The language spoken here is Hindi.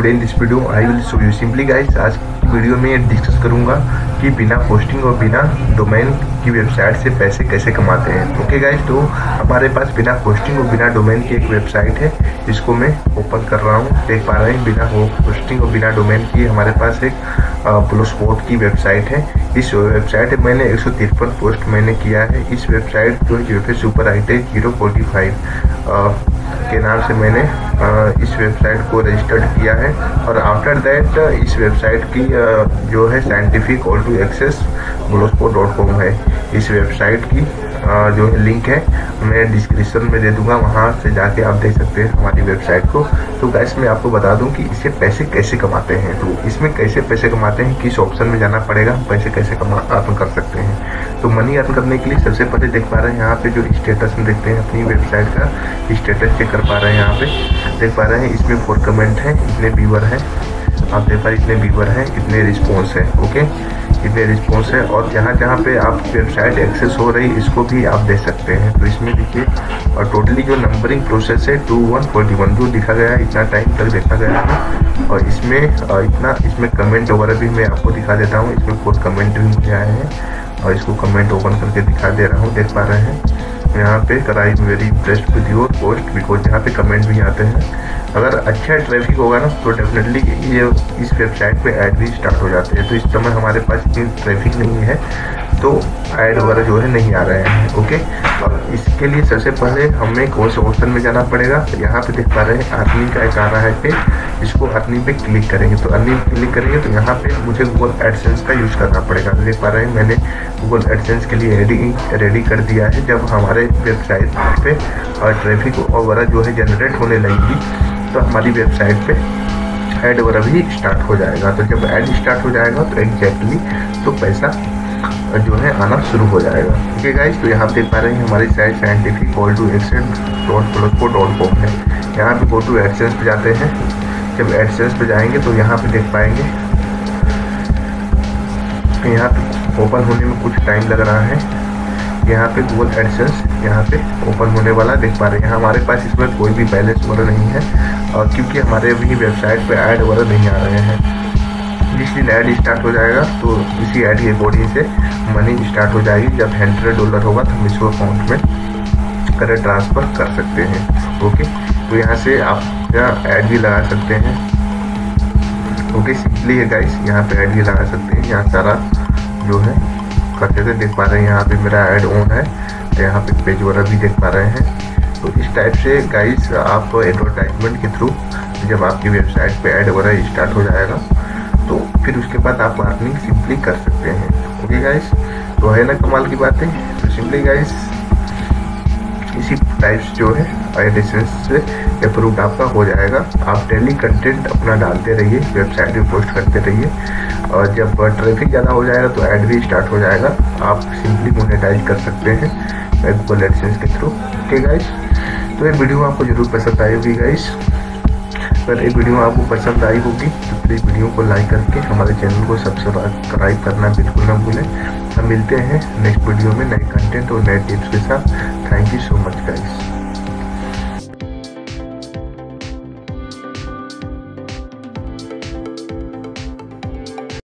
Today in this video I will show you simply guys आज वीडियो में डिस्कस करूँगा कि बिना पोस्टिंग और बिना डोमेन की वेबसाइट से पैसे कैसे कमाते हैं। ओके गाइस तो हमारे पास बिना पोस्टिंग और बिना डोमेन की एक वेबसाइट है, जिसको मैं ओपन कर रहा हूँ। देख पा रहे हैं, बिना पोस्टिंग और बिना डोमेन की हमारे पास एक ब्लोस्पोर्ट की वेबसाइट है। इस वेबसाइट मैंने एक सौ तिरपन पोस्ट मैंने किया है। इस वेबसाइट जो पे super I zero forty five के नाम से मैंने इस वेबसाइट को रजिस्टर्ड किया है। और आफ्टर दैट इस वेबसाइट की जो है साइंटिफिक ऑल टू एक्सेस ब्लोस्पो डॉट कॉम है। इस वेबसाइट की जो है लिंक है, मैं डिस्क्रिप्शन में दे दूँगा, वहाँ से जाके आप देख सकते हैं हमारी वेबसाइट को। तो गैस मैं आपको बता दूँ कि इससे पैसे कैसे कमाते हैं। तो इसमें कैसे पैसे कमाते हैं, किस ऑप्शन में जाना पड़ेगा, पैसे कैसे कमा अर्न कर सकते हैं। तो मनी अर्न करने के लिए सबसे पहले देख पा रहे हैं यहाँ पे जो स्टेटस में देखते हैं अपनी वेबसाइट का स्टेटस चेक कर पा रहे हैं यहाँ पे। देख पा रहे हैं इसमें फोर कमेंट है, इतने व्यूवर हैं। आप देख पा रहे इतने व्यूवर हैं, इतने रिस्पॉन्स है ओके इतने रिस्पॉन्स है और जहाँ जहाँ पे आप वेबसाइट एक्सेस हो रही, इसको भी आप देख सकते हैं। तो इसमें देखिए, और टोटली जो नंबरिंग प्रोसेस है टू वन फोर्टी वन जो दिखा गया है, इतना टाइम तक देखा गया है। और इसमें इतना, इसमें कमेंट वगैरह भी मैं आपको दिखा देता हूँ, इसमें फोर कमेंट भी मुझे आए हैं। और इसको कमेंट ओपन करके दिखा दे रहा हूँ, देख पा रहे हैं। यहाँ पे कराई very best with your post because यहाँ पे कमेंट भी आते हैं। अगर अच्छा ट्रैफ़िक होगा ना तो डेफिनेटली ये इस वेबसाइट पे ऐड भी स्टार्ट हो जाते हैं। तो इस समय हमारे पास इतनी ट्रैफ़िक नहीं है। तो ऐड वगैरह जो है नहीं आ रहे हैं, ओके? और इसके लिए सबसे पहले हमें कौन से ऑप्शन में जाना पड़ेगा? यहाँ पे देख पा रहे हैं अर्निंग का एक आ रहा है पे, इसको अर्निंग पे क्लिक करेंगे। तो अर्निंग क्लिक करेंगे तो यहाँ पे मुझे गूगल एडसेंस का यूज़ करना पड़ेगा। तो देख पा रहे हैं, मैंने गूगल एडसेंस के लिए रेडी रेडी कर दिया है, जब हमारे वेबसाइट पे और ट्रैफ़िक वगैरह जो है जनरेट होने लगेगी तो हमारी वेबसाइट पे ऐड वगैरह भी स्टार्ट हो जाएगा। तो जब ऐड स्टार्ट हो जाएगा तो एग्जैक्टली तो पैसा जो है, आना शुरू हो जाएगा। ठीक है गाइस तो यहाँ पे देख पा रहे हैं हमारी site scientific call to accent dot प्लसको dot com है। यहाँ पे गो टू एडसेंस पे जाते हैं। जब एडसेंस पे जाएँगे तो यहाँ पे देख पाएँगे। यहाँ पे ओपन होने में कुछ टाइम लग रहा है। यहाँ पे गूगल एडसेंस यहाँ पे ओपन होने वाला देख पा रहे हैं। हमारे पास इसमें कोई भी बैलेंस वगैरह नहीं है, और क्योंकि हमारे अभी वेबसाइट पे ऐड वगैरह नहीं आ रहे हैं। दिन ऐड स्टार्ट हो जाएगा तो इसी ऐड के अकॉर्डिंग से मनी स्टार्ट हो जाएगी। जब हंड्रेड डॉलर होगा तो हम इसको अकाउंट में करें ट्रांसफ़र कर सकते हैं। ओके तो यहाँ से आप ऐड भी लगा सकते हैं। ओके सिंपली है गाइस यहाँ पे ऐड भी लगा सकते हैं। यहाँ सारा जो है, करते थे देख पा रहे हैं, यहाँ पे मेरा ऐड ऑन है तो यहाँ पे पेज वगैरह भी देख पा रहे हैं। तो इस टाइप से गाइस आप एडवर्टाइजमेंट के थ्रू जब आपकी वेबसाइट पे ऐड वगैरह स्टार्ट हो जाएगा तो फिर उसके बाद आप अर्निंग सिंपली कर सकते हैं। ओके गाइस तो है ना कमाल की बातें? तो सिंपली गाइस इसी टाइप्स जो है एडिशंस से अप्रूव्ड आपका हो जाएगा। आप डेली कंटेंट अपना डालते रहिए वेबसाइट पे पोस्ट करते रहिए। और जब ट्रैफ़िक ज़्यादा हो जाएगा तो ऐड भी स्टार्ट हो जाएगा। आप सिंपली मोनेटाइज कर सकते हैं गूगल एडसेंस के थ्रू ओके गाइस तो ये वीडियो आपको ज़रूर पसंद आई होगी गाइस अगर एक वीडियो आपको पसंद आई होगी तो प्लीज़ वीडियो को लाइक करके हमारे चैनल को सब्सक्राइब करना बिल्कुल ना भूलें। हम मिलते हैं नेक्स्ट वीडियो में नए कंटेंट और नए टिप्स के साथ। Thank you so much guys